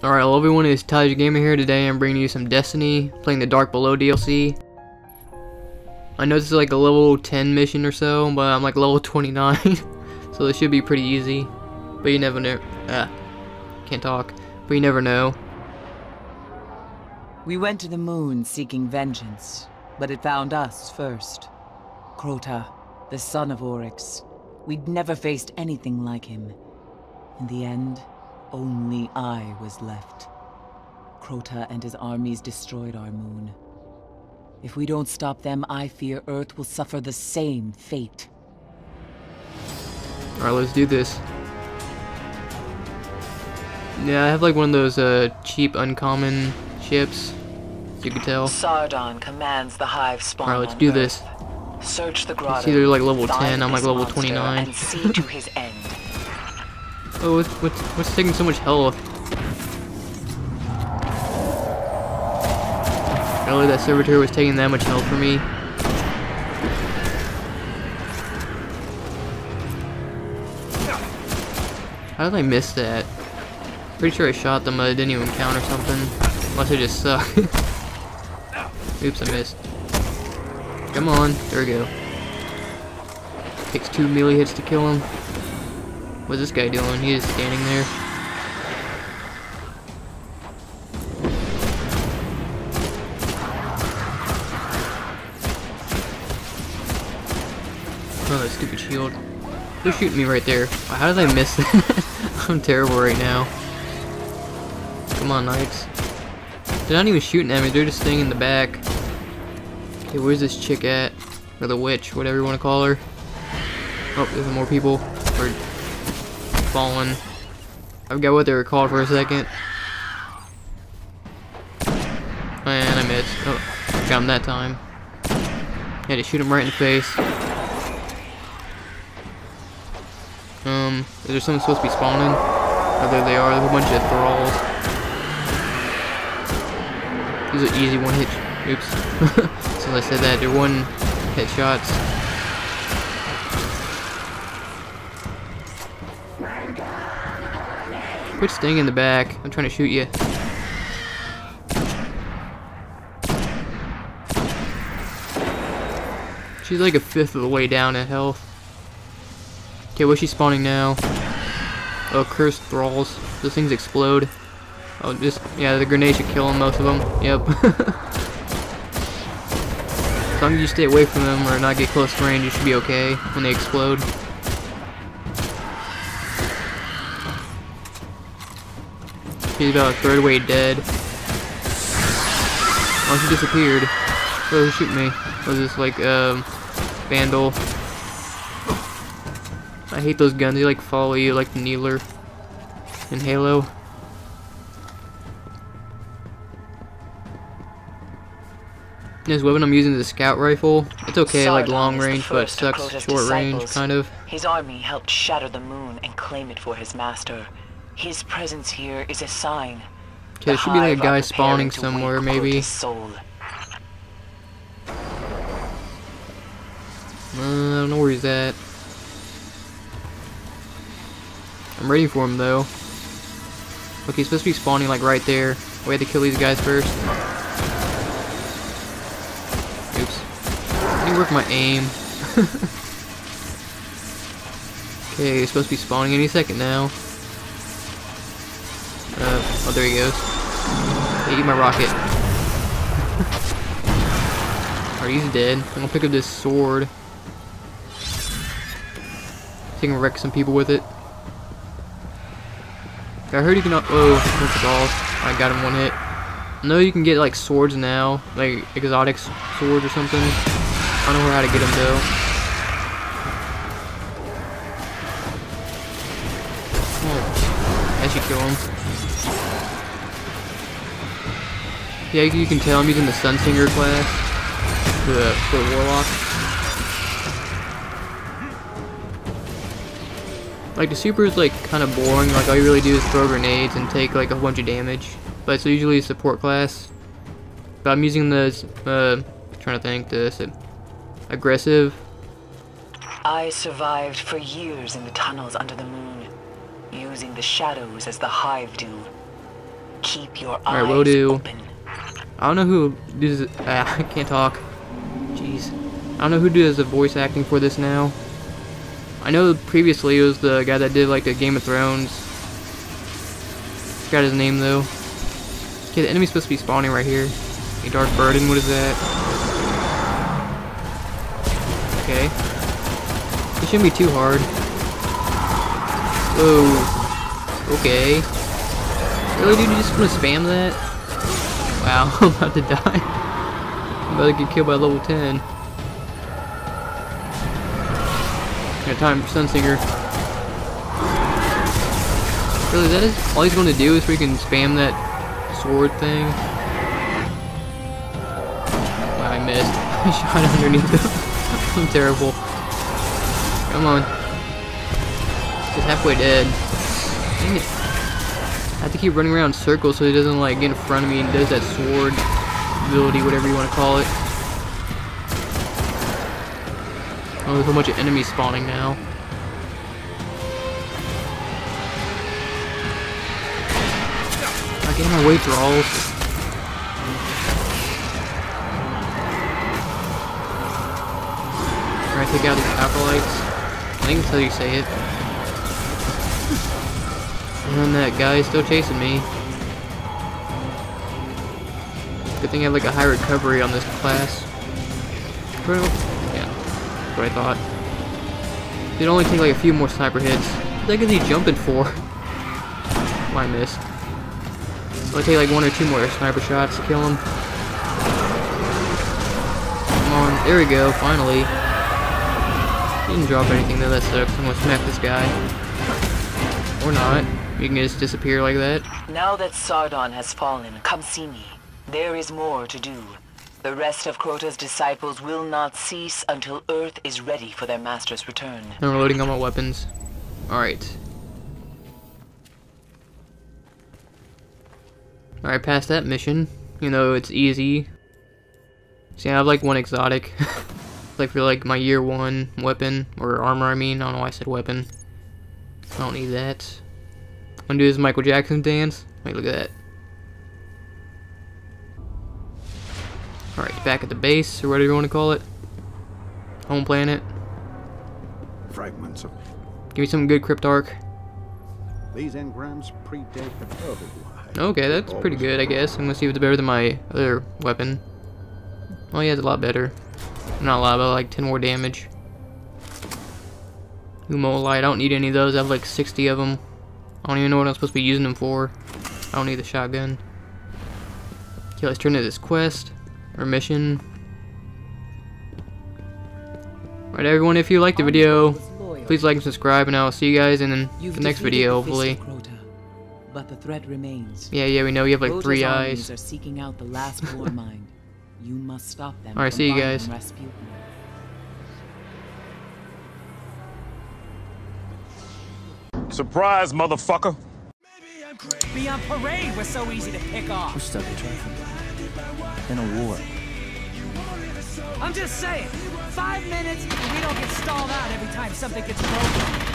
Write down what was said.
Alright, hello everyone, it's Italiasian Gamer here. Today I'm bringing you some Destiny, playing the Dark Below DLC. I know this is like a level 10 mission or so, but I'm like level 29, so this should be pretty easy. But you never know. Ah, can't talk. But you never know. We went to the moon seeking vengeance, but it found us first. Crota, the son of Oryx. We'd never faced anything like him. In the end, only I was left. Crota and his armies destroyed our moon. If we don't stop them, I fear Earth will suffer the same fate. Alright, let's do this. Yeah, I have like one of those uh, cheap, uncommon ships, you can tell. Sardok commands the hive spawn. Alright, let's do Earth. this. Search the grotto. See, they're like level 10, I'm like level 29. And see to his end. Oh, what's, what's, what's taking so much health? Really, that servitor was taking that much health from me? How did I miss that? Pretty sure I shot them, but I didn't even count or something. Unless I just suck. Oops, I missed. Come on, there we go. Takes two melee hits to kill him. What's this guy doing? He is standing there. Oh, that stupid shield. They're shooting me right there. How did I miss that? I'm terrible right now. Come on, knights. They're not even shooting at me, they're just staying in the back. Okay, where's this chick at? Or the witch, whatever you want to call her. Oh, there's more people. Or fallen. I forgot what they were called for a second. Man, I missed. Oh, got him that time. Had to shoot him right in the face. Um, is there someone supposed to be spawning? Oh, there they are. There's a bunch of thralls. These are easy one hit. Oops. Since I said that, they're one hit shots. Quit staying in the back. I'm trying to shoot you. She's like a fifth of the way down at health. Okay, where's she spawning now? Oh, cursed thralls. Those things explode. Oh, just, yeah, the grenade should kill them, most of them. Yep. as long as you stay away from them or not get close to range, you should be okay when they explode. She's about a third way dead. Oh, she disappeared. Oh, shooting me? Was this like, um, Vandal? I hate those guns, they like follow you like the Needler in Halo. This weapon I'm using is a scout rifle. It's okay, like long range, but it first of sucks short range, kind of. His army helped shatter the moon and claim it for his master. His presence here is a sign. Okay, there should be like a guy spawning somewhere, maybe. Soul. Uh, I don't know where he's at. I'm ready for him though. Okay, he's supposed to be spawning like right there. We had to kill these guys first. Oops. Let me work my aim. okay, he's supposed to be spawning any second now. Oh, there he goes. Eat my rocket. Alright, he's dead. I'm gonna pick up this sword. You can wreck some people with it. I heard you can. Oh, that's. I got him one hit. I know you can get like swords now, like exotic swords or something. I don't know how to get them though. Oh, I should kill him. Yeah, you can tell I'm using the Sunsinger class for the, for the Warlock. Like the super is like kind of boring. Like all you really do is throw grenades and take like a bunch of damage. But it's usually a support class. But I'm using the uh, trying to think this aggressive. I survived for years in the tunnels under the moon, using the shadows as the hive do. Keep your All right, eyes will do. open. I don't know who does. Ah, I can't talk. Jeez. I don't know who does the voice acting for this now. I know previously it was the guy that did like the Game of Thrones. Got his name though. Okay, the enemy's supposed to be spawning right here. A dark burden. What is that? Okay. It shouldn't be too hard. Oh. Okay. Really, dude? You just want to spam that? Wow, I'm about to die. I'm about to get killed by level 10. Got time for Sunsinger. Really, that is all he's going to do is freaking spam that sword thing. Wow, I missed. I shot underneath him. I'm terrible. Come on. He's halfway dead. I have to keep running around circles so he doesn't like get in front of me and does that sword ability, whatever you want to call it. Oh, there's a bunch of enemies spawning now. I get my way thralls. Try to take out these acolytes. I think that's how you say it. And that guy is still chasing me. Good thing I have like a high recovery on this class. Well, yeah, that's what I thought. It'd only take like a few more sniper hits. What the heck is he jumping for? Oh, I missed. It'll take like one or two more sniper shots to kill him. Come on, there we go, finally. He didn't drop anything though, that sucks. I'm gonna smack this guy. Or not. You can just disappear like that. Now that Sardok has fallen, come see me. There is more to do. The rest of Crota's disciples will not cease until Earth is ready for their master's return. I'm reloading all my weapons. Alright. Alright, past that mission. You know, it's easy. See, I have like one exotic. like for like my year one weapon, or armor I mean. I don't know why I said weapon. I don't need that. I'm gonna do this Michael Jackson dance. Wait, look at that. Alright, back at the base, or whatever you want to call it. Home planet. Fragments of Give me some good Cryptarch. these engrams predate the Okay, that's pretty good, I guess. I'm gonna see if it's better than my other weapon. Oh, yeah, it's a lot better. Not a lot, but like 10 more damage. Humo light, I don't need any of those. I have like 60 of them. I don't even know what I'm supposed to be using them for. I don't need the shotgun. Okay, let's turn to this quest or mission. Alright, everyone, if you liked the video, please like and subscribe, and I'll see you guys in the next video, hopefully. But the threat remains. Yeah, yeah, we know you have like three eyes. are seeking out the last war mind. You must stop them. Alright, see you guys. Surprise, motherfucker. Be on uh, parade was so easy to pick off. We're stuck in traffic. In a war. I'm just saying, five minutes and we don't get stalled out every time something gets broken.